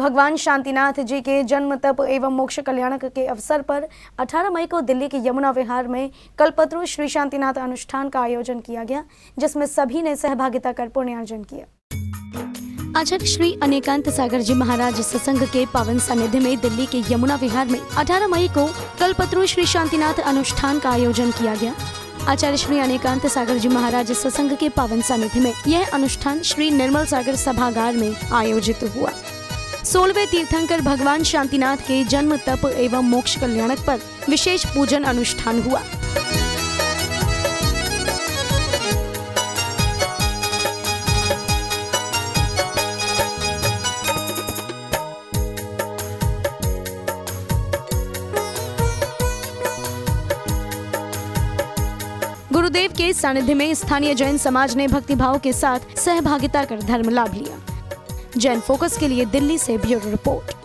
भगवान शांतिनाथ जी के जन्म तप एवं मोक्ष कल्याणक के अवसर पर 18 मई को दिल्ली के यमुना विहार में कल्पत्रु श्री शांतिनाथ अनुष्ठान का आयोजन किया गया, जिसमें सभी ने सहभागिता कर पुण्यार्जन किया। आचार्य श्री अनेकांत सागर जी महाराज सत्संग के पावन सानिध्य में दिल्ली के यमुना विहार में 18 मई को कल्पत्रु श्री शांतिनाथ अनुष्ठान का आयोजन किया गया। आचार्य श्री अनेकांत सागर जी महाराज सत्संग के पावन सानिध्य में यह अनुष्ठान श्री निर्मल सागर सभागार में आयोजित हुआ। सोलवे तीर्थंकर भगवान शांतिनाथ के जन्म तप एवं मोक्ष कल्याणक पर विशेष पूजन अनुष्ठान हुआ। गुरुदेव के सानिध्य में स्थानीय जैन समाज ने भक्तिभाव के साथ सहभागिता कर धर्म लाभ लिया। जैन फोकस के लिए दिल्ली से ब्यूरो रिपोर्ट।